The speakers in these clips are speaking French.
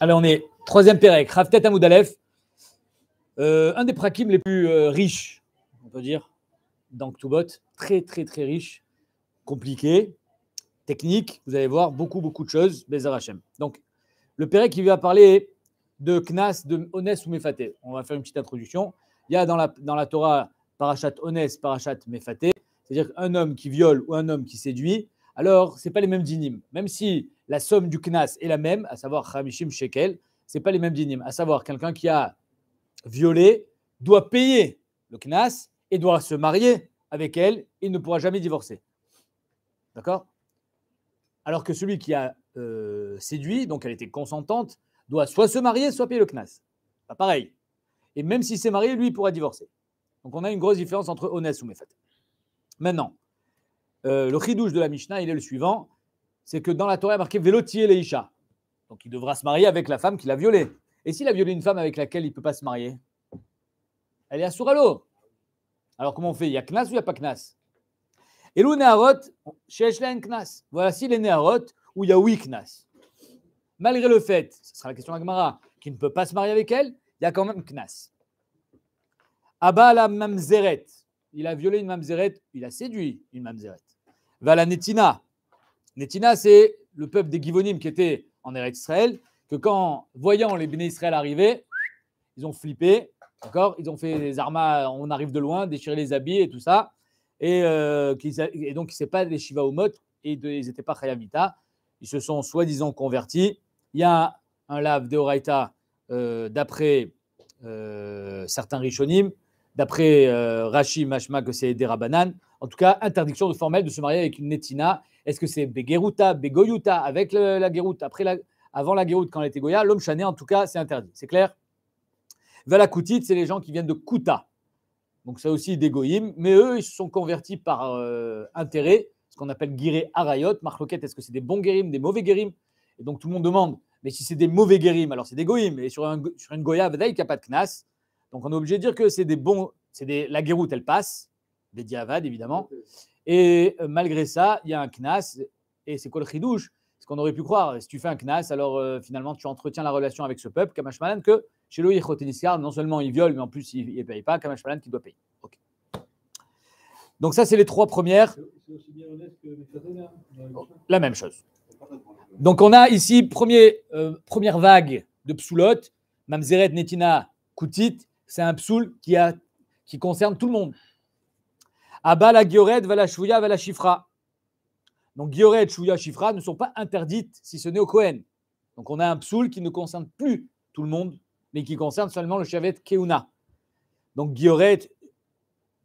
Allez, on est troisième Pérec, Raftet Amoudalef. Euh, un des prakim les plus euh, riches, on peut dire, dans Ktubot. Très, très, très riche, compliqué, technique. Vous allez voir beaucoup, beaucoup de choses. Bézar Hashem. Donc, le Pérec qui va parler de Knas, de Ones ou Mefate. On va faire une petite introduction. Il y a dans la, dans la Torah Parachat Ones, Parachat Mefate. C'est-à-dire qu'un homme qui viole ou un homme qui séduit, alors ce pas les mêmes dynimes. Même si la somme du Knas est la même, à savoir Hamishim Shekel, ce pas les mêmes dynimes. À savoir, quelqu'un qui a violé doit payer le Knas et doit se marier avec elle et ne pourra jamais divorcer. D'accord? Alors que celui qui a euh, séduit, donc elle était consentante, doit soit se marier, soit payer le Knas. Pas pareil. Et même s'il s'est marié, lui, il pourra divorcer. Donc on a une grosse différence entre Onès ou Mefat. Maintenant, euh, le chidouche de la Mishnah, il est le suivant c'est que dans la Torah, il y a marqué Velotier Leisha. Donc il devra se marier avec la femme qu'il a violée. Et s'il a violé une femme avec laquelle il ne peut pas se marier Elle est à Souralo. Alors comment on fait? Il y a Knas ou il n'y a pas Knas? Et l'ou Neharot, chez Knas. Voilà, s'il est Neharot, où il y a oui Knas. Malgré le fait, ce sera la question de Gemara, qu'il ne peut pas se marier avec elle, il y a quand même Knas. Abba la Mamzeret. Il a violé une Mamzeret, il a séduit une Mamzeret. Va la Netina. C'est le peuple des Givonim qui était en Eretz Israël, que quand, voyant les Béné Israël arriver, ils ont flippé, d'accord? Ils ont fait des armas, on arrive de loin, déchirer les habits et tout ça. Et, euh, et donc, ce pas des Shiva Umot et ils n'étaient pas Chayavita. Ils se sont soi-disant convertis. Il y a un lave de euh, d'après euh, certains Rishonim, d'après euh, Rashi Mashma que c'est des Rabanan. En tout cas, interdiction de formelle de se marier avec une Netina est-ce que c'est Begeruta, Begoyuta avec la Geruta, après avant la Geruta quand elle était Goya L'homme chané, en tout cas, c'est interdit. C'est clair? Valakoutit, c'est les gens qui viennent de Kuta. Donc, c'est aussi des Goïm. Mais eux, ils se sont convertis par euh, intérêt, ce qu'on appelle Giré Arayot. Marloquette, est-ce que c'est des bons Guérim, des mauvais Guérim Et donc, tout le monde demande mais si c'est des mauvais Guérim, alors c'est des Goïm. Et sur, un, sur une Goya, il n'y a pas de Knas. Donc, on est obligé de dire que c'est des bons. Des, la Geroute, elle passe. Des Diavad, évidemment. Et euh, malgré ça, il y a un knas. Et c'est quoi le chidouche? Ce qu'on aurait pu croire. Si tu fais un knas, alors euh, finalement, tu entretiens la relation avec ce peuple, Kamashmalan, que chez lui, non seulement il viole, mais en plus, il ne paye pas. Kamashmalan qui doit payer. Donc, ça, c'est les trois premières. La même chose. Donc, on a ici premier, euh, première vague de psoulot, Mamzeret, Netina, Koutit. C'est un psoul qui, a, qui concerne tout le monde. Abba la Gioret, va la Shouya, va la Chifra. Donc Gioret, Shouya, Chifra ne sont pas interdites si ce n'est au Kohen. Donc on a un psoul qui ne concerne plus tout le monde, mais qui concerne seulement le Shavet Keuna. Donc Gioret,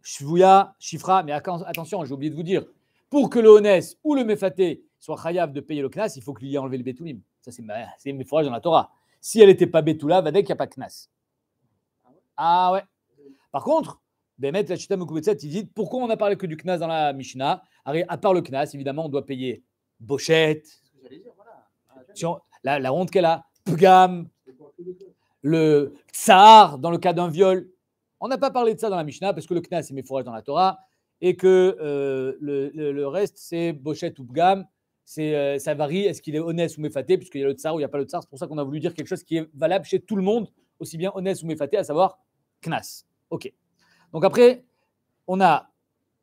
Shouya, Chifra. Mais attention, j'ai oublié de vous dire, pour que le Honès ou le Mefaté soit chayav de payer le Knas, il faut qu'il y ait enlevé le Betoulim. Ça, c'est mes forages dans la Torah. Si elle n'était pas Betoula, va qu'il n'y a pas Knas. Ah ouais. Par contre, Bémet, la Chita il dit pourquoi on n'a parlé que du Knas dans la Mishnah? À part le Knas, évidemment, on doit payer Bochette, la, la honte qu'elle a, Pugam, le Tsar dans le cas d'un viol. On n'a pas parlé de ça dans la Mishnah parce que le Knas, c'est mes fourrages dans la Torah et que euh, le, reste, c'est Bochette ou Pugam. C'est, euh, ça varie, est-ce qu'il est honnête ou méfaté, puisqu'il y a le tsar ou il n'y a pas le tsar. C'est pour ça qu'on a voulu dire quelque chose qui est valable chez tout le monde, aussi bien honnête ou méfaté, à savoir Knas. Ok. Donc après, on a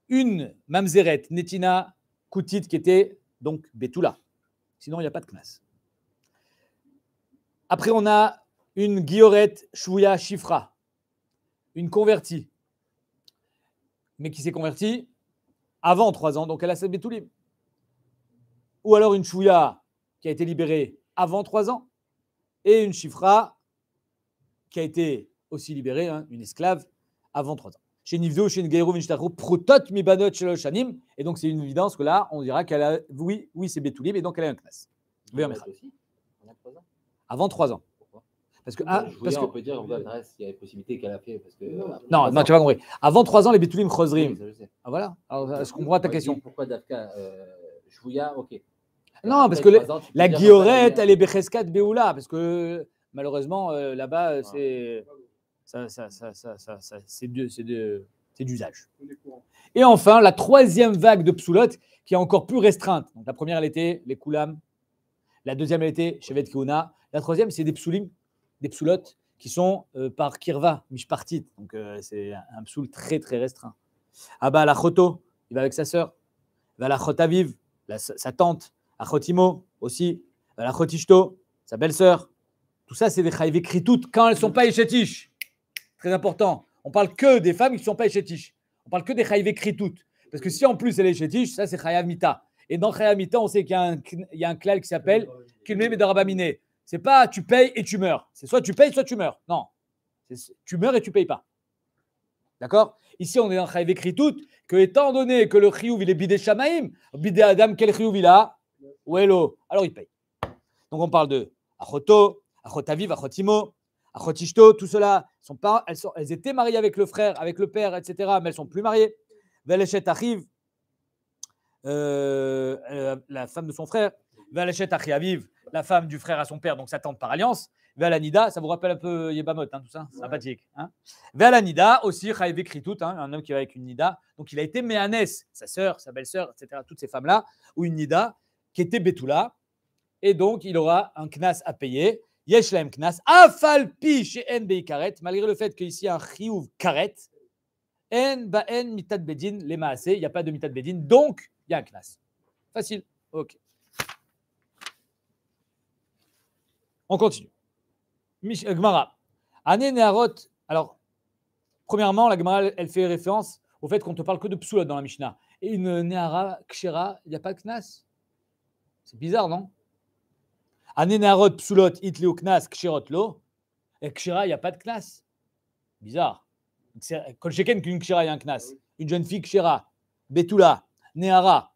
une mamzeret, netina, koutit, qui était donc betula. Sinon, il n'y a pas de knas. Après, on a une guilloret, shouya, shifra, une convertie, mais qui s'est convertie avant trois ans, donc elle a cette betoulim. Ou alors une shouya qui a été libérée avant trois ans, et une shifra qui a été aussi libérée, hein, une esclave, avant trois ans. Chez Nivzo, chez Ngeirou, Protot, Mibanot, Shanim. Et donc, c'est une évidence que là, on dira qu'elle a. Oui, oui c'est Betoulim, et donc elle a un Knas. Avant trois ans. Parce que, ah, parce que, on peut dire, il y a une possibilité qu'elle a fait. Parce que, non, non, tu vas compris. Avant trois ans, les Betoulim Chosrim. ah, voilà. Alors, est-ce qu'on voit ta question? Pourquoi Dafka euh, Jouya, ok. Non, parce que la guillorette, elle est Becheskat Beoula. Parce que malheureusement, euh, là-bas, c'est ça, ça, ça, c'est d'usage. Et enfin, la troisième vague de psoulot qui est encore plus restreinte. Donc, la première, elle était les koulam. La deuxième, elle était Shevet Keuna. La troisième, c'est des psulim, des psulotes qui sont euh, par Kirva, Mishpartit. Donc, euh, c'est un psoul très, très restreint. Ah bah, la Choto, il va avec sa sœur. Va la Chotaviv, sa tante. Achotimo aussi. La Chotishto, sa belle-sœur. Tout ça, c'est des chayiv toutes quand elles ne sont pas échetiches. Très important. On parle que des femmes qui ne sont pas échetiches. On parle que des chayiv toutes. Parce que si en plus elle est échétiche, ça c'est chayav mita. Et dans chayav mita, on sait qu'il y a un, un qui s'appelle kilmé medarabamine. C'est pas tu payes et tu meurs. C'est soit tu payes, soit tu meurs. Non. Tu meurs et tu payes pas. D'accord? Ici, on est dans chayav toutes que étant donné que le chiyuv il est bidé shamaim, bidé adam, quel chiyuv il a Ouelo. Alors il paye. Donc on parle de achoto, achotaviv, achotimo, achotishto, tout cela, sont pas, elles, sont, elles étaient mariées avec le frère, avec le père, etc., mais elles sont plus mariées. Velechet arrive, euh, euh, la femme de son frère. Velechet achiaviv, la femme du frère à son père, donc sa tante par alliance. Velanida, ça vous rappelle un peu Yebamot, hein, tout ça, sympathique. Hein? Velanida, aussi, Chaïv tout, hein, un homme qui va avec une Nida. Donc il a été Méanès, sa sœur, sa belle-sœur, etc., toutes ces femmes-là, ou une Nida, qui était Betula. Et donc il aura un Knas à payer. Yeshlaem Knas, Afalpi chez NBI Karet, malgré le fait qu'ici un Chiyuv Karet, En Ba'en Mitat Bedin, les Maasé, il n'y a pas de Mitat Bedin, donc il y a un Knas. Facile. Ok. On continue. Euh, Gmara. Ane Neharot. Alors, premièrement, la Gemara, elle fait référence au fait qu'on ne te parle que de psoulot dans la Mishnah. Et une Nehara, Kshera, il n'y a pas de Knas? C'est bizarre, non? Ane Neharot, psoulot, Itleo Knas, Ksherot lo. Et Kshera, il n'y a pas de Knas. Bizarre. Kol Sheken qu'une Kshera, il y a un Knas. Une jeune fille Kshera. Betula. Nehara.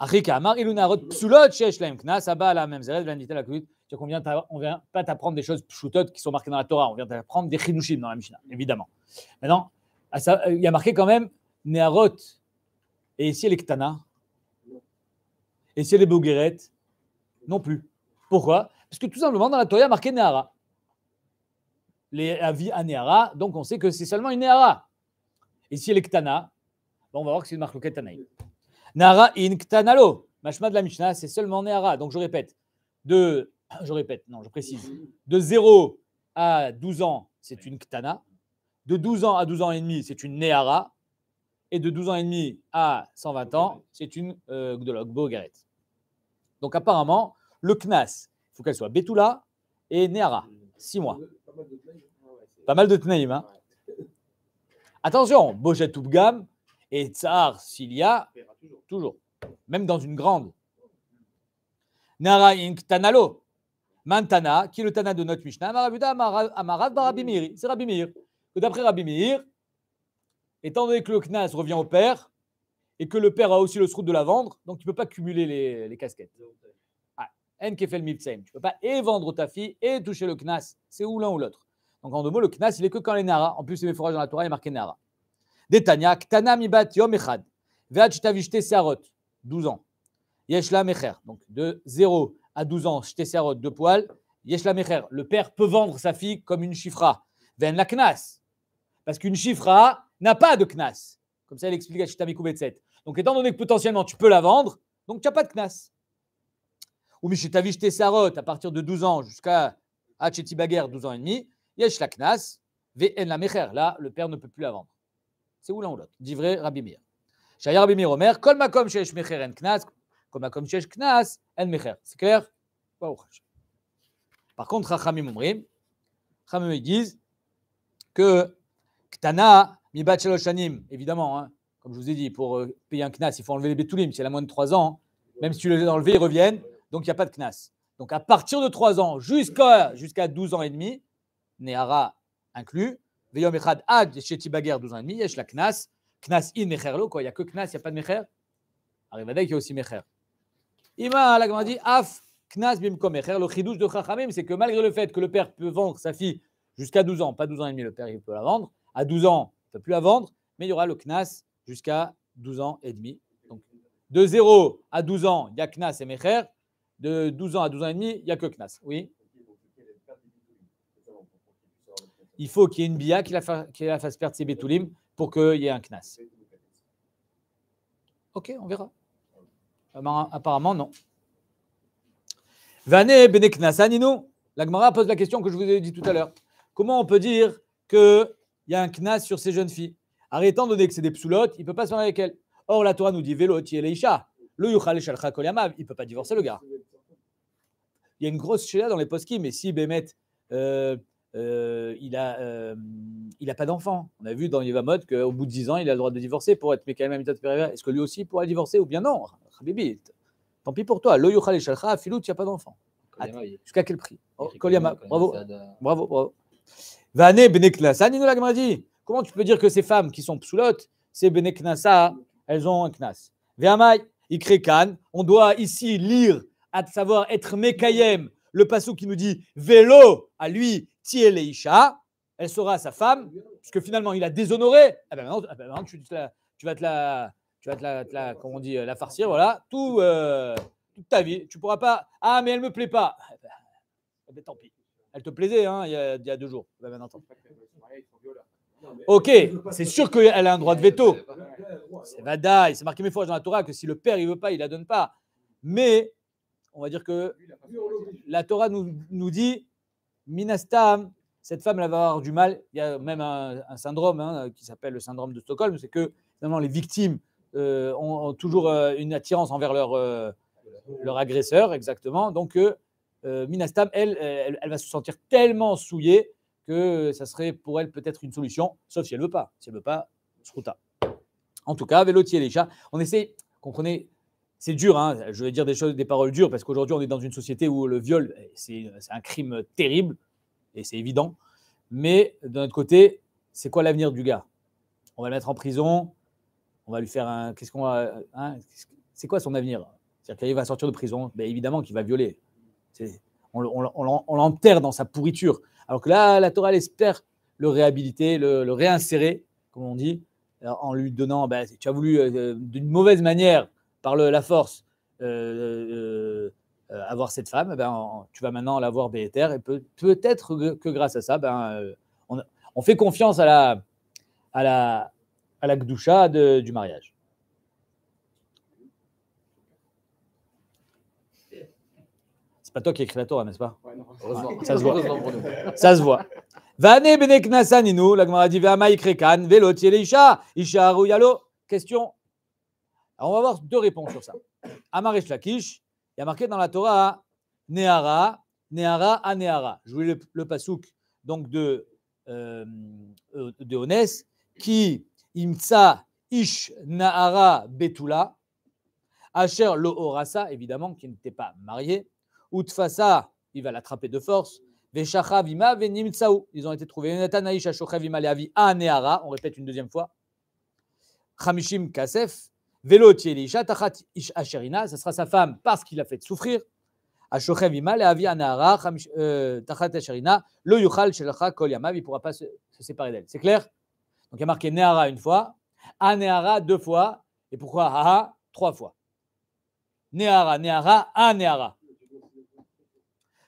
Achika Amar, Ilunarot, psoulot, Shesh Laim Knas, Abba, la même Zeret, Vanita, la Kuvit qu'on vient, vient pas t'apprendre des choses pshutot qui sont marquées dans la Torah, on vient t'apprendre des chinushim dans la Mishnah, évidemment. Maintenant, il y a marqué quand même Neharot. Et ici, elle est Ktana? Et ici, elle est Bogeret? Non plus. Pourquoi? Parce que tout simplement, dans la Torah, il y a marqué Nehara. Les avis à Nehara, donc on sait que c'est seulement une Nehara. Et si elle est Ktana, bon, on va voir que c'est une marque Tanaï. Nehara in Ktanalo. Mashma de la Mishnah, c'est seulement Nehara. Donc je répète, de je répète, non, je précise, de 0 à 12 ans, c'est une ktana. De 12 ans à 12 ans et demi, c'est une nehara. Et de 12 ans et demi à 120 ans, c'est une euh, gdolog, bogaret. Donc apparemment, le knas, il faut qu'elle soit betula et nehara, 6 mois. Pas mal de tnaïm. Hein Attention, Bojet et Tsar s'il y a, toujours. Même dans une grande. Nara Tanalo. Mantana, qui est le Tana de notre Mishnah, Amarav Rabbi C'est Rabbi Meir. D'après Rabbi étant donné que le Knas revient au père et que le père a aussi le srout de la vendre, donc tu ne peux pas cumuler les casquettes. En kefel Tu ne peux pas et vendre ta fille et toucher le Knas. C'est ou l'un ou l'autre. Donc en deux mots, le Knas, il est que quand les Nara. En plus, mes forages dans la Torah, il est marqué Nara. Detanya, Ktana mibat yom echad. Veach sarot. 12 ans. Yeshla mecher. Donc de 0 à 12 ans, Sarot, de poils, Yeshla Mecher, le père peut vendre sa fille comme une chifra. Ven la knas. Parce qu'une chifra n'a pas de knas. Comme ça, elle explique à Chitami Betset. Donc, étant donné que potentiellement tu peux la vendre, donc tu n'as pas de knas. Ou Mishitavish Sarot, à partir de 12 ans jusqu'à Hacheti Baguer, 12 ans et demi, Yesh la Ven la. Là, le père ne peut plus la vendre. C'est où l'un ou l'autre? Divré Rabbi Mir. Shaya Rabbi Mir Omer, Kol Makom Shesh Mecher en Knas, comme comme Shesh Knas, El Mecher. C'est clair? Par contre, Chachamim Umrim, Chachamim ils disent que Ktana, Mibat Shanim, évidemment, hein, comme je vous ai dit, pour euh, payer un Knas, il faut enlever les Betulim. Si elle a moins de 3 ans, même si tu les as enlevés, ils reviennent. Donc, il n'y a pas de Knas. Donc, à partir de 3 ans jusqu'à jusqu'à 12 ans et demi, Nehara inclus, Veyom Echad Ad Sheti Bager 12 ans et demi, Yesh la Knas, Knas in Mecherlo, quoi. Il n'y a que Knas, il n'y a pas de Mecher. Arrive à il y a aussi Mecher. Ima, la dit Af, Knas Bimkomecher. Le chidouche de Chachamim, c'est que malgré le fait que le père peut vendre sa fille jusqu'à 12 ans, pas 12 ans et demi, le père il peut la vendre. À 12 ans, il ne peut plus la vendre, mais il y aura le Knas jusqu'à 12 ans et demi. Donc, de 0 à 12 ans, il y a Knas et Mecher. De 12 ans à 12 ans et demi, il n'y a que Knas. Oui il faut qu'il y ait une bia qui la, fasse perdre ses bétoulim pour qu'il y ait un knas. Ok, on verra. Apparemment, non. Vane Beneknasaninu. La Gemara pose la question que je vous ai dit tout à l'heure. Comment on peut dire qu'il y a un knas sur ces jeunes filles? Alors, étant donné que c'est des psoulotes, il ne peut pas se marier avec elles. Or, la Torah nous dit Vélo, Leisha. Le Yuchal Shalcha Kolyamav. Il ne peut pas divorcer le gars. Il y a une grosse chéla dans les poskim, mais si Bémet, euh, euh, il n'a euh, il a pas d'enfant. On a vu dans Yevamot qu'au bout de 10 ans, il a le droit de divorcer pour être Mekaïm Est-ce que lui aussi pourra divorcer ou bien non? Habibi, tant pis pour toi. Lo Yuchal Shalcha, Filout, il n'y a pas d'enfant. Jusqu'à quel prix? oh, bravo, bravo, bravo. Vane Beneknasa, Nino la dit. Comment tu peux dire que ces femmes qui sont psoulotes, c'est Beneknasa, elles ont un knas? Ve'amai, Ikrekan, on doit ici lire, à savoir être Mekayem, le passou qui nous dit Vélo, à lui, Tieleisha, elle sera sa femme, puisque finalement il a déshonoré. Ah ben maintenant, ah ben maintenant tu, vas te la, comment on dit, la farcir, voilà, tout. Euh, toute ta vie. Tu pourras pas. Ah, mais elle me plaît pas. Eh ben, ben, tant pis. Elle te plaisait hein, il, y a, il, y a, deux jours. Ok, c'est sûr qu'elle a un droit de veto. C'est Vadaï, c'est marqué mes fois dans la Torah que si le père il veut pas, il la donne pas. Mais on va dire que la Torah nous, nous dit Minastam, cette femme elle va avoir du mal. Il y a même un, syndrome hein, qui s'appelle le syndrome de Stockholm, c'est que finalement les victimes euh, ont, toujours euh, une attirance envers leur, euh, leur agresseur, exactement. Donc, Minastam, elle, elle, va se sentir tellement souillée que ça serait pour elle peut-être une solution, sauf si elle veut pas. Si elle veut pas, Sruta. En tout cas, Velotier les chats, on essaie, comprenez, c'est dur, hein, je vais dire des choses, des paroles dures, parce qu'aujourd'hui, on est dans une société où le viol, c'est un crime terrible, et c'est évident. Mais d'un autre côté, c'est quoi l'avenir du gars? On va le mettre en prison, on va lui faire un. Qu'est-ce qu'on. Hein, c'est quoi son avenir? C'est-à-dire qu'il va sortir de prison, ben évidemment qu'il va violer. On, l'enterre dans sa pourriture. Alors que là, la Torah, espère le réhabiliter, le, réinsérer, comme on dit, en lui donnant, ben, tu as voulu euh, d'une mauvaise manière, par la force, euh, euh, avoir cette femme, ben, tu vas maintenant l'avoir béhéter, et peut, être que, grâce à ça, ben, on, fait confiance à la, à la, à la gdoucha du mariage. C'est pas toi qui écris la Torah, n'est-ce pas Ça se voit. Ça se voit. Vane beneknasaninu, la Gemara dit Vama ikrekan, velo isha, isha yalo. Question. Alors on va avoir deux réponses sur ça. Amarish Lakish, il y a marqué dans la Torah Nehara, Nehara a Nehara. Je voulais le, le pasouk donc de, euh, de Onès, qui imsa ish Nahara betula, Asher lo orasa, évidemment, qui n'était pas marié, Utfasa, il va l'attraper de force. Veshacha vima Ils ont été trouvés. Leavi. On répète une deuxième fois. Chamishim kasef. Velo tielisha tachat ish asherina. Ce sera sa femme parce qu'il a fait souffrir. Ashochev vima leavi aneara. Euh, tachat asherina. Lo yuchal shelcha kol yamav. Il ne pourra pas se, séparer d'elle. C'est clair? Donc il y a marqué neara une fois. Aneara deux fois. Et pourquoi? Haha trois fois. Neara, neara, aneara.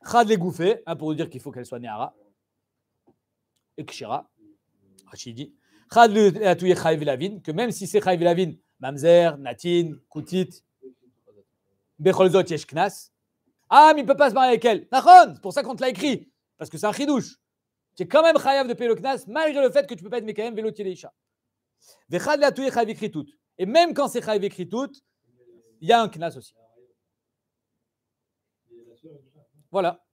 Chad gouffé, hein, pour dire qu'il faut qu'elle soit Néara. Et Kshira, Rachidi. Chad atouye Chaïv Lavin, que même si c'est Chaïv Lavin, Mamzer, Natin, Koutit, Becholzot Yeshknas. Ah, mais il ne peut pas se marier avec elle. c'est pour ça qu'on te l'a écrit. Parce que c'est un chidouche. Tu es quand même chayav de payer le knas, malgré le fait que tu ne peux pas être Mekayem atouye Chaïv tout. Et même quand c'est Chaïv tout, il y a un knas aussi. Voilà.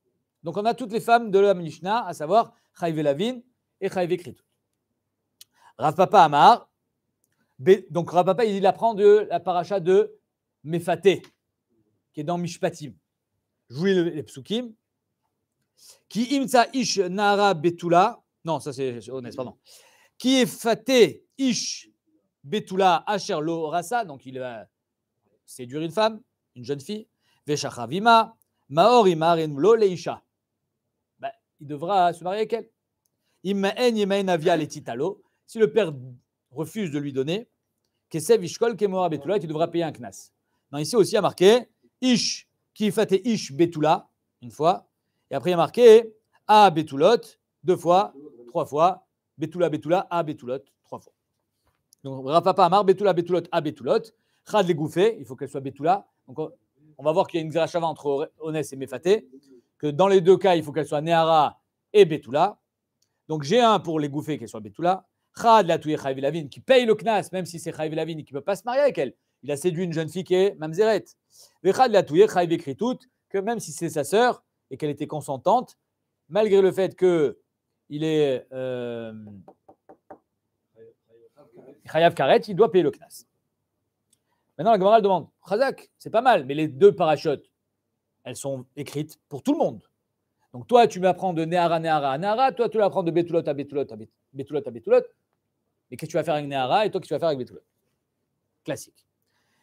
Donc on a toutes les femmes de la Mishnah, à savoir Chaïve Lavin et Chaïve Krit. Rav Papa Amar, donc Rav Papa, il apprend de la paracha de Mefaté, qui est dans Mishpatim. Je vous lis les psukim. Qui imtsa ish nara betula. Non, ça c'est honnête, pardon. Qui est faté ish betula asher lo rasa. Donc il va séduire une femme, une jeune fille. Veshachavima Maori lo leisha. Ben, il devra se marier avec elle. Si le père refuse de lui donner, Kesev Ishkol Kemora Betula, il devra payer un knas. Non, ici aussi, il y a marqué Ish, qui faté Ish Betula, une fois. Et après, il y a marqué A Betulot, deux fois, trois fois. Betula Betula, A Betulot, trois fois. Donc, Rafapa Amar, Betula Betulot, A Betulot. Chad les il faut qu'elle soit Betula. On va voir qu'il y a une Xerashava entre Onès et Mefaté, que dans les deux cas, il faut qu'elle soit Nehara et Betula. Donc j'ai un pour les gouffer qu'elle soit Betula. Chad la Lavine qui paye le Knas, même si c'est Chayiv Lavine et qui ne peut pas se marier avec elle. Il a séduit une jeune fille qui est Mamzeret. Vechad la Touye Kritout, que même si c'est sa sœur et qu'elle était consentante, malgré le fait que il est euh, Chayav Karet, il doit payer le Knas. Maintenant, la Gemara demande Chazak, c'est pas mal, mais les deux parachutes, elles sont écrites pour tout le monde. Donc toi, tu m'apprends de Nehara, Nehara Nehara, toi, tu l'apprends de Betulot à Betulot à Betulot à Betulot. Mais qu'est-ce que tu vas faire avec Nehara et toi, qu'est-ce que tu vas faire avec Betulot? Classique.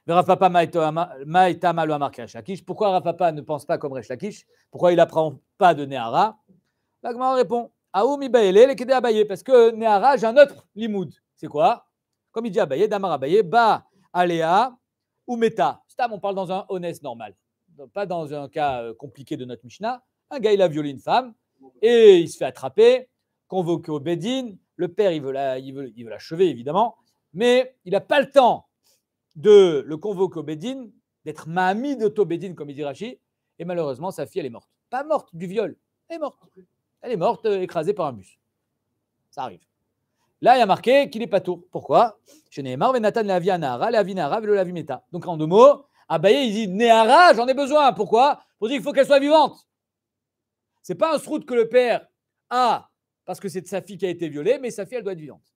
Rav Papa Maïtama lo marqué Lakish. Pourquoi Rav Papa ne pense pas comme Resh Lakish? Pourquoi il n'apprend pas de Nehara La Gemara répond Aoumi Baele, les Kede Abaye, parce que Nehara, j'ai un autre limoud. C'est quoi? Comme il dit Abaye, Damar Abaye, Ba Alea ou Meta. on parle dans un honnête normal, pas dans un cas euh, compliqué de notre Mishnah. Un gars, il a violé une femme et il se fait attraper, convoqué au Bedin. Le père, il veut, la, il veut, il veut l'achever, évidemment, mais il n'a pas le temps de le convoquer au Bedin, d'être Mahami d'auto-Bedin, comme il dit Rachi, et malheureusement, sa fille, elle est morte. Pas morte du viol, elle est morte. Elle est morte, euh, écrasée par un bus. Ça arrive. Là, il y a marqué qu'il n'est pas tour. Pourquoi? Donc en deux mots, Abaye, il dit Nehara, j'en ai besoin. Pourquoi? Pour dire qu'il faut qu'elle soit vivante. C'est pas un srout que le père a parce que c'est sa fille qui a été violée, mais sa fille, elle doit être vivante.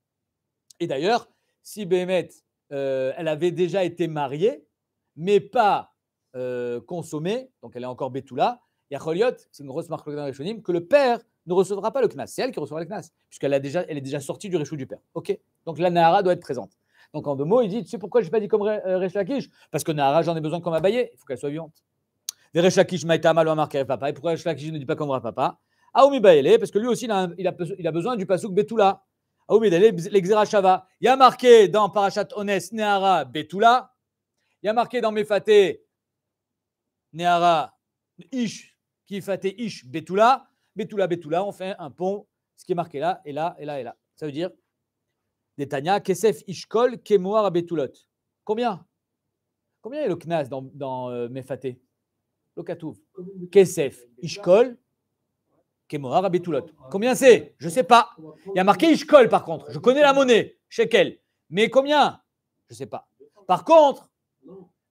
Et d'ailleurs, si Béhémet, euh, elle avait déjà été mariée, mais pas euh, consommée, donc elle est encore Betula, il y a c'est une grosse marque de que le père ne recevra pas le knas. C'est elle qui recevra le knas, puisqu'elle a déjà, elle est déjà sortie du réchou du père. Ok Donc la Nahara doit être présente. Donc en deux mots, il dit Tu sais pourquoi je n'ai pas dit comme Resh Parce que Nahara, j'en ai besoin comme Abaye, il faut qu'elle soit vivante. Lakish, Maïtama, lo marqué papa. Et pourquoi Resh ne dit pas comme papa? Aoumi Baele, parce que lui aussi, il a, il besoin du pasuk Betula. Aoumi Baele, l'exera Il y a marqué dans Parashat Ones, Nehara, Betula. Il y a marqué dans Mefate, Nehara, Ish, Kifate, Ish, Betula. Betula, Betula, on fait un pont, ce qui est marqué là, et là, et là, et là. Ça veut dire Netanya, Kesef, Ishkol, Kemoar, Betulot. Combien? Combien est le Knas dans, dans euh, Mefaté Lokatouv. Kesef, Ishkol, Kemoar, Betulot. Combien c'est? Je ne sais pas. Il y a marqué Ishkol par contre. Je connais la monnaie, shekel. Mais combien? Je ne sais pas. Par contre,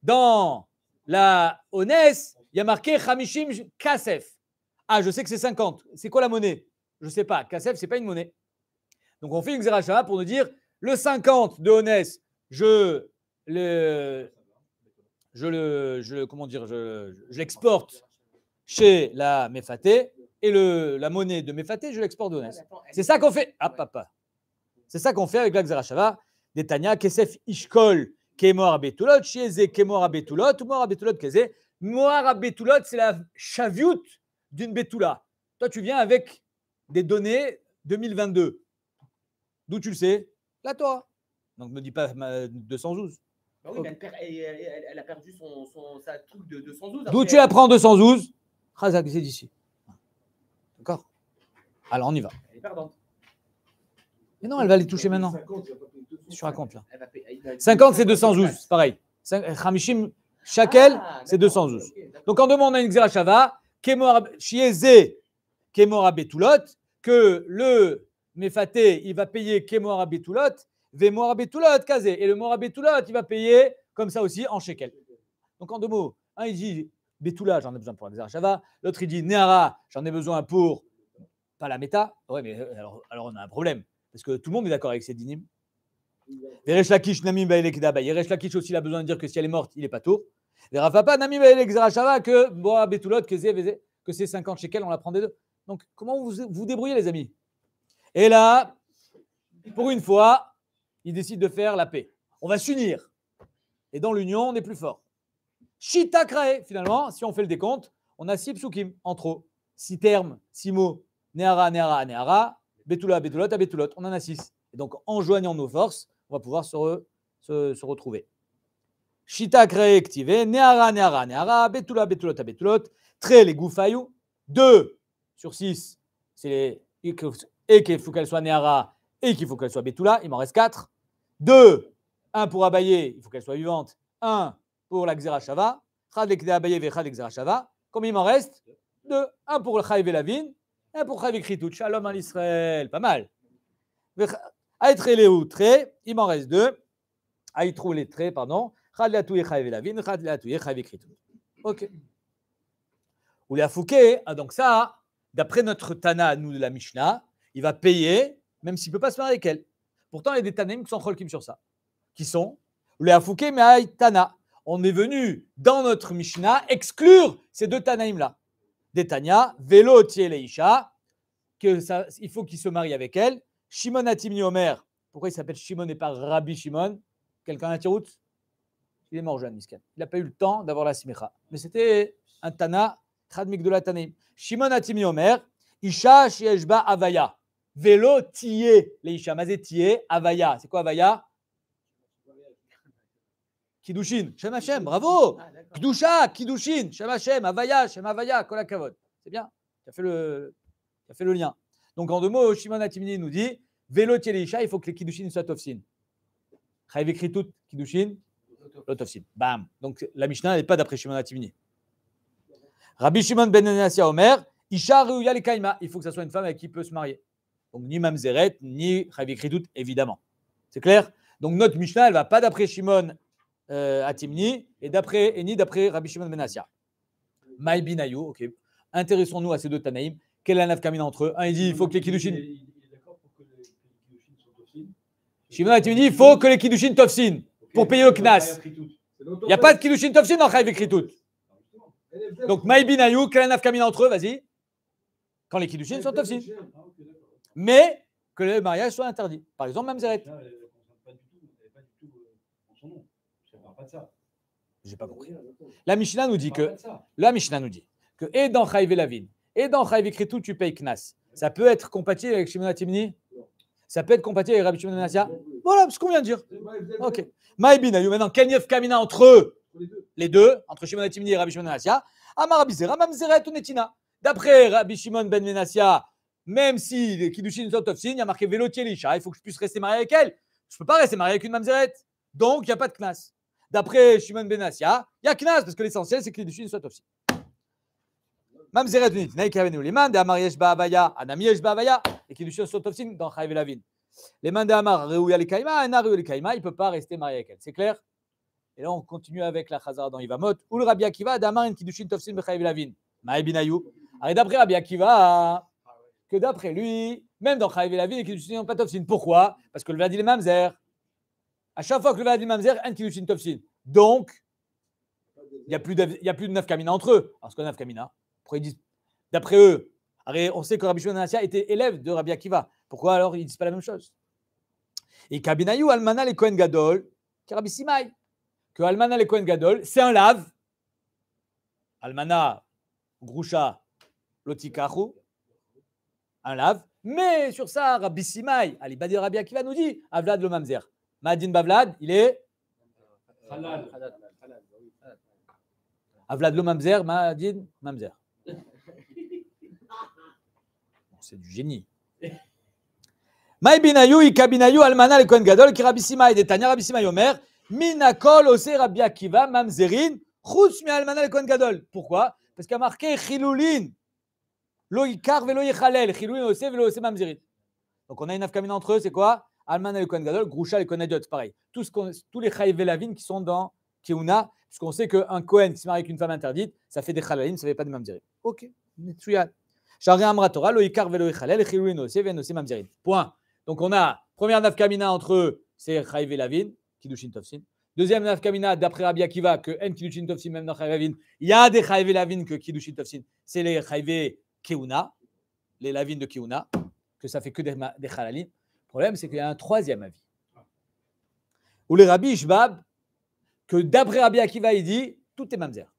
dans la Onès, il y a marqué Hamishim Kasef. Ah, je sais que c'est 50. C'est quoi la monnaie? Je ne sais pas. Kassef, ce n'est pas une monnaie. Donc on fait une Xerashava pour nous dire le 50 de Honès, je le, je le, je, comment dire, je, l'exporte chez la Mefaté et le, la monnaie de Mefaté, je l'exporte d'Honès. C'est ça qu'on fait. Ah, papa. C'est ça qu'on fait avec la Xerashava. Netanya, Kesef Ishkol, Kemor Abetulot, Chieze Kemor Abetulot, Mor Abetulot Keze. Mor Abetulot, c'est la chaviout d'une Betula. Toi, tu viens avec des données 2022. D'où tu le sais? Là, toi. Donc, ne me dis pas 212. Bah oui, mais elle, a perdu son, son, sa truc de 212. D'où tu apprends 212 Razak, c'est d'ici. D'accord Alors, on y va. Elle est perdante. Mais non, elle va les toucher maintenant. Je raconte là. 50, c'est 212, c'est pareil. Hamishim, Shakel, ah, c'est 212. Donc en demande à une Xerashava, que le Mefaté, il va payer Kemora Betulot, Vemora Betulot, Kazé. Et le Mora Betulot, il va payer comme ça aussi en shekel. Donc en deux mots, un il dit Betula, j'en ai besoin pour la Shava. L'autre il dit Nehara, j'en ai besoin pour pas la méta. Ouais, mais euh, alors, on a un problème. Parce que tout le monde est d'accord avec ces dynimes. Yeresh Lakish, Namim Yeresh Lakish aussi, il a besoin de dire que si elle est morte, il n'est pas tour. Rafapa, Namim Shava, que Mora Betulot, que que c'est 50 shekels, on la prend des deux. Donc, comment vous vous débrouillez, les amis? Et là, pour une fois, ils décident de faire la paix. On va s'unir. Et dans l'union, on est plus fort. Krae, finalement, si on fait le décompte, on a six psukim en trop. Six termes, six mots. Nehara, Nehara, Nehara. Betula, Betulot, Betulot. On en a six. Et donc, en joignant nos forces, on va pouvoir se, retrouver. Shita Krae, activé. Nehara, Nehara, Nehara. Betula, Betulot, Betulot. Très les Goufayou. 2 sur 6, c'est les. Et qu'il faut qu'elle soit Néara et qu'il faut qu'elle soit Betula. Il m'en reste 4. 2, 1 pour Abaye, il faut qu'elle soit vivante. 1 pour la Xerashava. Chad lekde Abaye ve Chad lekzerashava. Combien il m'en reste Deux. Un pour le Chaïv et la Vine, un pour Chaïv et Kritout. Shalom à l'Israël. Pas mal. Aïtre les outrés, il m'en reste deux. Aïtrou les traits, pardon. Le la le. Ok. Ou les Afouké, ah, donc ça, d'après notre Tana, nous de la Mishnah, il va payer, même s'il peut pas se marier avec elle. Pourtant, il y a des Tanaïm qui sont cholkim sur ça. Qui sont les Afouké, mais Tana. On est venu dans notre Mishnah exclure ces deux Tanaïm-là. Des Tanya, Vélo Leisha, que ça, il faut qu'il se marie avec elle. Shimon Atimni Omer, pourquoi il s'appelle Shimon et pas Rabbi Shimon? Quelqu'un à Tirout Il est mort jeune, Miskan. Il n'a pas eu le temps d'avoir la Simecha. Mais c'était un Tana de la Shimon Atimi Omer, Isha Shieshba Avaya. Vélo Tiye, les Isha, Mazé Avaya. C'est quoi Avaya? Kidushin, Shem Hashem, bravo ah, Kidusha, Kidushin, Shem Hashem, Avaya, Shem Avaya, Kolakavod. C'est bien, tu as, fait le, tu as fait le lien. Donc en deux mots, Shimon Atimini nous dit Vélo les Isha, il faut que les Kidushin soient Tofsin. Écrit tout, Kidushin, Tofsin. Bam Donc la Mishnah n'est pas d'après Shimon Atimini. Rabbi Shimon ben Nenassia Omer, Isha Kaima. Il faut que ce soit une femme avec qui peut se marier. Donc ni Mamzeret, ni Chavi Kridout, évidemment. C'est clair? Donc notre Mishnah, elle ne va pas d'après Shimon euh, Atimni et, d'après, et ni d'après Rabbi Shimon ben Nassia. Maï Binayou, ok. Intéressons-nous à ces deux Tanaïm. Quelle est la nafkamina entre eux? Un, il dit il faut que les Kiddushin. Shimon Atimni, il faut que les Kiddushin tofsin pour payer le Knas. Il n'y a pas de Kiddushin tofsin dans Kridout. Donc, Maïbinayou, quel est entre eux Vas-y. Quand les Kiddushin sont tofsin. Mais que le mariage soit interdit. Par exemple, Mamzeret. J'ai pas compris. La Mishnah nous dit que. La Mishnah nous dit que et dans et Lavin, et dans tu payes Knas. Ça peut être compatible avec Shimon Timni Ça peut être compatible avec Rabbi Shimon Nassia Voilà ce qu'on vient de dire. Ok. Maïbinayou, maintenant, quel Kamina entre les deux, entre Shimon et Timni et Rabbi Shimon ben Menassia, Amar Rabbi Zera, Mamzeret ou Netina. D'après Rabbi Shimon ben Menassia, même si les Kiddushin sont of il y a marqué vélo Lisha, il faut que je puisse rester marié avec elle. Je ne peux pas rester marié avec une Mamzeret. Donc, il n'y a pas de Knas. D'après Shimon ben Menassia, il y a Knas, parce que l'essentiel, c'est que les Kiddushin soient of Mamzeret ou Netina, Ikavenu Liman, de Amar Yeshba Abaya, Anami Yeshba Abaya, les Kiddushin sont of dans Chaïv Lavin. Les mains d'Amar, Reuya Likaima, Ana Reuya Likaima, il ne peut pas rester marié avec elle. C'est clair? Et là, on continue avec la Chazara dans Ivamot. Ou le Rabbi Akiva, Damar en Kiddushin Tofsin Bechaïv Lavin. Maïbinayou. Alors, d'après Rabbi Akiva, que d'après lui, même dans Chaïv Lavin, les Kiddushin pas Tofsin. Pourquoi? Parce que le Vadi est Mamzer. À chaque fois que le Vadi est Mamzer, un Kiddushin Tofsin. Donc, il n'y a, plus de, a plus de neuf kamina entre eux. Alors, ce qu'on a neuf kamina, d'après eux, on sait que Rabbi Shimon était élève de Rabbi Akiva. Pourquoi alors ils ne disent pas la même chose? Et Kabinayou, Almana, les Kohen Gadol, Rabbi Simai que Almana le Kohen Gadol, c'est un lave. Almana, Groucha, Lotikachu, un lave. Mais sur ça, Rabbi Simai, Ali Badi Rabbi Akiva nous dit Avlad le Mamzer. Madin Bavlad, il est Avlad le Mamzer, Madin Mamzer. C'est du génie. Maïbinayu, Ikabinayu, Almana le Kohen Gadol, qui Rabbi Simai, Detania Rabbi Simai Omer, Minakol ose Rabbi Akiva mamzerin chutz mi almana le gadol. Pourquoi? Parce qu'il y a marqué chilulin lo yikar velo yichalel chilulin ose velo ose mamzerin. Donc on a une afkamina entre eux, c'est quoi? Almana le kohen gadol, grusha le kohen c'est pareil. Tous, tous les chayiv velavin qui sont dans Keuna, puisqu'on sait qu'un kohen qui se marie avec une femme interdite, ça fait des chalalim, ça fait pas de mamzerin. Ok, netsuyan. Point. Donc on a première nafkamina entre eux, c'est chayiv velavin. Kiddushin Tofsin. Deuxième nafkamina, d'après Rabbi Akiva, que En Kiddushin Tofsin, même dans Chayvevin, il y a des Chayve Lavin que Kiddushin Tofsin, c'est les Chayve Keuna, les Lavin de Keuna, que ça fait que des, des. Le problème, c'est qu'il y a un troisième avis. Ou les Rabbi Ishbab, que d'après Rabbi Akiva, il dit tout est Mamzer.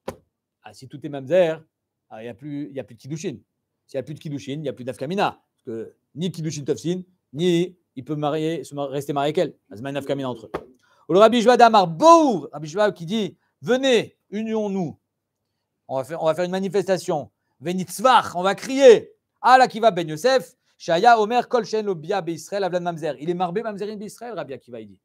Ah, si tout est Mamzer, ah, il n'y a, plus, a de Kiddushin. S'il n'y a plus de Kiddushin, il n'y a plus d'Afkamina. Parce que ni Kiddushin Tofsin, ni il peut marier, rester marié avec elle. Azman Afkamina entre eux. Ou le Rabbi Joad Amar, Bour, Rabbi qui dit Venez, unions-nous. On va faire, on va faire une manifestation. Venitzvach, on va crier. Allah qui va Ben Yosef, Shaya Omer Kol Shen Lobia Israël Avlan Mamzer. Il est marbé Mamzerin Israël, Rabbi Akiva, il dit.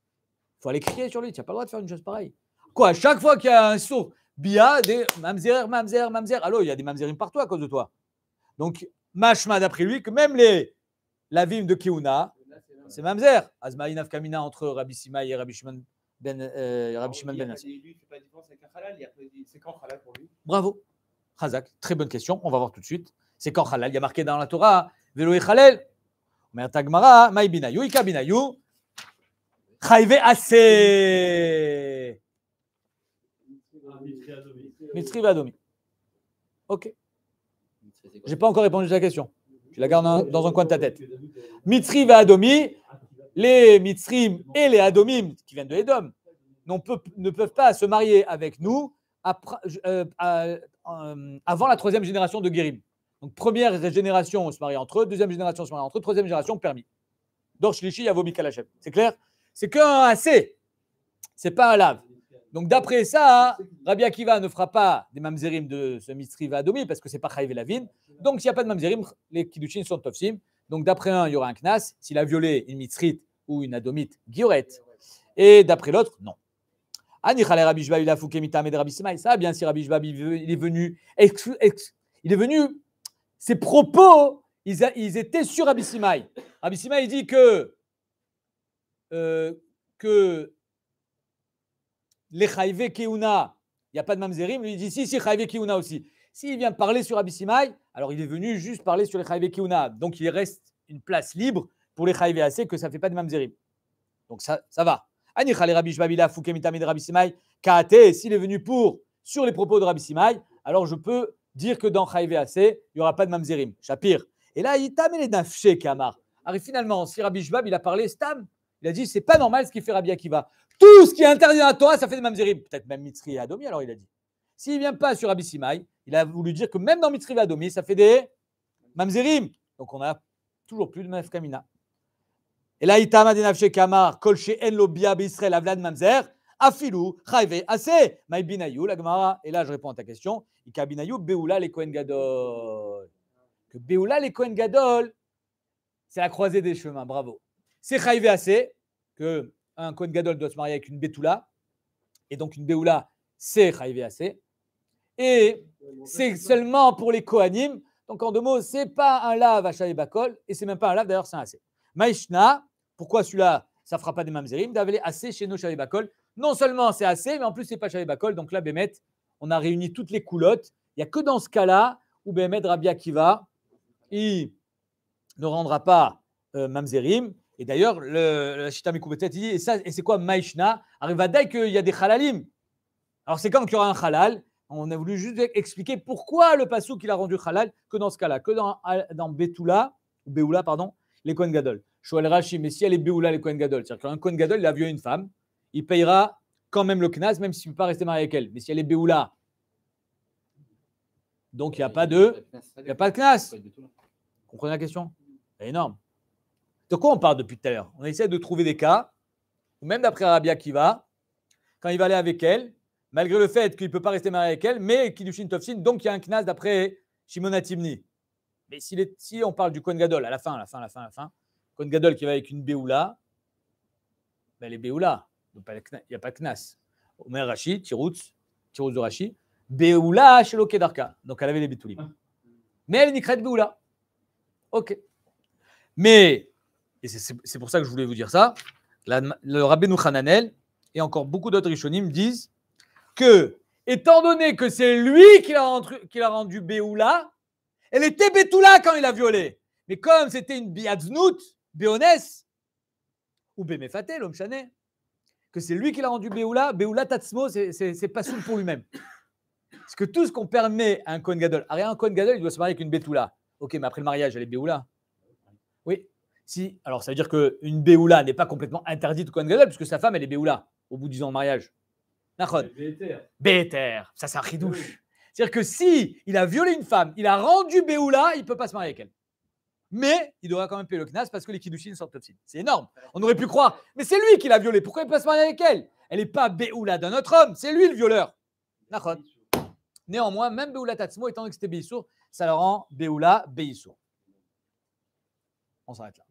Il faut aller crier sur lui, tu n'as pas le droit de faire une chose pareille. Quoi, à chaque fois qu'il y a un saut, Bia des mamzer, mamzer, mamzer. Allô, il y a des mamzerim partout à cause de toi. Donc, Mashma, d'après lui, que même les lavim de Keuna, c'est mamzer. Azmaï Kamina entre Rabbi Sima et Rabbi Shimon Ben, euh, Rabbi Shimon ben Bravo. Khazak, très bonne question. On va voir tout de suite. C'est quand halal Il y a marqué dans la Torah, Velo et Halal. Mais Tagmara, Maï Binayu, Ika Binayu. Chayve Ase. Mitri Vadomi. Ok. J'ai pas encore répondu à la question. Tu la gardes dans un coin de ta tête. Mitri Vadomi, les Mitrim et les Adomim qui viennent de Edom ne peuvent pas se marier avec nous euh, euh, avant la troisième génération de Guérim. Donc première génération, on se marie entre eux, deuxième génération, on se marie entre eux, troisième génération, permis. Dor Shlishi, Yavo Kalachem. C'est clair? C'est qu'un AC, c'est pas un lave. Donc d'après ça, Rabbi Akiva ne fera pas des mamzerim de ce Mitri Vadomi parce que c'est pas Chaïv et Lavine. Donc s'il n'y a pas de mamzerim, les Kiddushin sont tofsim. Donc d'après un, il y aura un knas. S'il a violé une mitzrit ou une adomite, guillorette. Et d'après l'autre, non. Ça, bien si Rabbi il est venu, il est venu, ses propos, ils, étaient sur Rabbi Simaï. Rabbi Simaï, dit que, euh, que les Chaïvé Keuna, il n'y a pas de mamzerim, lui il dit si, si, Chaïvé Keuna aussi. S'il vient parler sur Rabbi Simaï, alors il est venu juste parler sur les Chaïvé Keuna. Donc il reste une place libre pour les Chaïvé AC que ça ne fait pas de mamzerim. Donc ça, ça va. Rabbi Shbabila de Rabbi Simaï, s'il est venu pour sur les propos de Rabbi Simaï, alors je peux dire que dans Chaïvé AC, il n'y aura pas de mamzerim. Shapir. Et là, il t'a les nafshé Kamar. Alors finalement, si Rabbi Shbab, il a parlé Stam, il a dit c'est pas normal ce qu'il fait Rabbi Akiva. Tout ce qui est interdit dans la Torah, ça fait des mamzerim. Peut-être même Mitzri et Adomi, alors il a dit. S'il ne vient pas sur Rabbi Simaï, il a voulu dire que même dans Mitzri et Adomi, ça fait des mamzerim. Donc on a toujours plus de mafkamina. Et là, Itama denafshe kamar, kolche en lo bia Israël avlad mamzer, afilu, chayve, ase, maïbinayu, la gemara. Et là, je réponds à ta question. Ikabinayu, beoula les Kohen Gadol. Que beoula les Kohen Gadol, c'est la croisée des chemins, bravo. C'est chayve, ase, que un Kohen Gadol doit se marier avec une Betula. Et donc, une Beoula, c'est chayve, ase. Et c'est seulement pour les Kohanim. Donc, en deux mots, c'est pas un lave à Bakol, et c'est même pas un lave, d'ailleurs, c'est un assez. Maïshna, pourquoi celui-là, ça ne fera pas des mamzerim? D'aveler assez chez nos Bakol. Non seulement c'est assez, mais en plus, c'est pas Bakol. Donc là, Bémet, on a réuni toutes les coulottes. Il n'y a que dans ce cas-là où Bémet Rabia Akiva, il ne rendra pas euh, mamzerim. Et d'ailleurs, le, Shita il dit Et, ça, et c'est quoi Maïshna Arrive qu'il y a des halalim. Alors, c'est quand qu'il y aura un halal On a voulu juste expliquer pourquoi le passou qu'il a rendu halal que dans ce cas-là, que dans, dans Betula, ou Beoula, pardon, les Kohen Gadol. Shoel Rashi, mais si elle est Beoula, les Kohen Gadol, c'est-à-dire qu'un Kohen Gadol, il a violé une femme, il payera quand même le Knas, même s'il ne peut pas rester marié avec elle. Mais si elle est Beoula, donc il n'y a pas de, il y a pas de Knas. Vous comprenez la question? C'est énorme. De quoi on parle depuis tout à l'heure? On essaie de trouver des cas, ou même d'après Arabia qui va, quand il va aller avec elle, malgré le fait qu'il ne peut pas rester marié avec elle, mais Kiddushin Tofshin, donc il y a un Knas d'après Shimon Timni. Mais si, on parle du Kohen Gadol à la fin, à la fin, à la fin, à la fin, Kohen Gadol qui va avec une Béoula, ben les Béoula, il n'y a pas de Knas. Omer Rashi, Tiroutz, Tiroutz de Rashi, Béoula chez Kedarka. Donc elle avait les Betoulim. Mais elle est Nikret Béoula. Ok. Mais, et c'est pour ça que je voulais vous dire ça, le Rabbeinu Hananel et encore beaucoup d'autres Rishonim disent que, étant donné que c'est lui qui l'a rendu, Béoula, elle était Betula quand il a violé. Mais comme c'était une biadznout, Béonès, ou Béméfaté, l'homme chané, que c'est lui qui l'a rendu Béoula, Béoula Tatsmo, c'est pas soul pour lui-même. Parce que tout ce qu'on permet à un Kohen Gadol, rien un Kohen Gadol, il doit se marier avec une Betula. Ok, mais après le mariage, elle est Béoula. Oui. Si, alors ça veut dire qu'une Béoula n'est pas complètement interdite au Kohen Gadol, puisque sa femme, elle est Béoula au bout de 10 ans de mariage. Béter. Ça, c'est un ridouche. C'est-à-dire que si il a violé une femme, il a rendu Béoula, il ne peut pas se marier avec elle. Mais il devra quand même payer le knas parce que les Kiddushin sont toxiques. C'est énorme. On aurait pu croire, mais c'est lui qui l'a violée. Pourquoi il peut pas se marier avec elle? Elle n'est pas Béoula d'un autre homme, c'est lui le violeur. Néanmoins, même Béoula Tatsmo, étant donné que c'était Béissour, ça le rend Béoula Béissour. On s'arrête là.